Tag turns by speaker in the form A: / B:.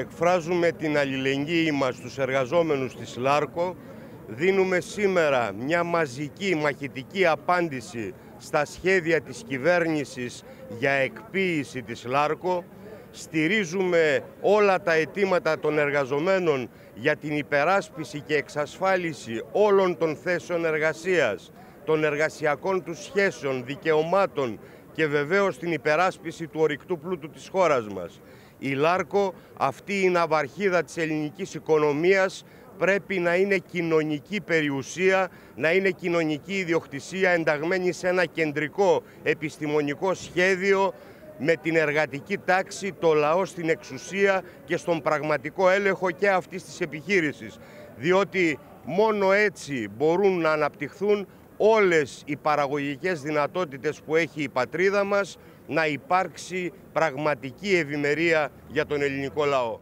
A: εκφράζουμε την αλληλεγγύη μας στους εργαζόμενους της ΛΑΡΚΟ. Δίνουμε σήμερα μια μαζική μαχητική απάντηση στα σχέδια της κυβέρνησης για εκποίηση της ΛΑΡΚΟ. Στηρίζουμε όλα τα αιτήματα των εργαζομένων για την υπεράσπιση και εξασφάλιση όλων των θέσεων εργασίας, των εργασιακών τους σχέσεων, δικαιωμάτων και βεβαίως την υπεράσπιση του ορυκτού πλούτου της χώρας μας. Η ΛΑΡΚΟ, αυτή η ναυαρχίδα της ελληνικής οικονομίας, πρέπει να είναι κοινωνική περιουσία, να είναι κοινωνική ιδιοκτησία ενταγμένη σε ένα κεντρικό επιστημονικό σχέδιο με την εργατική τάξη, το λαό στην εξουσία και στον πραγματικό έλεγχο και αυτής της επιχείρησης. Διότι μόνο έτσι μπορούν να αναπτυχθούν όλες οι παραγωγικές δυνατότητες που έχει η πατρίδα μας να υπάρξει πραγματική ευημερία για τον ελληνικό λαό.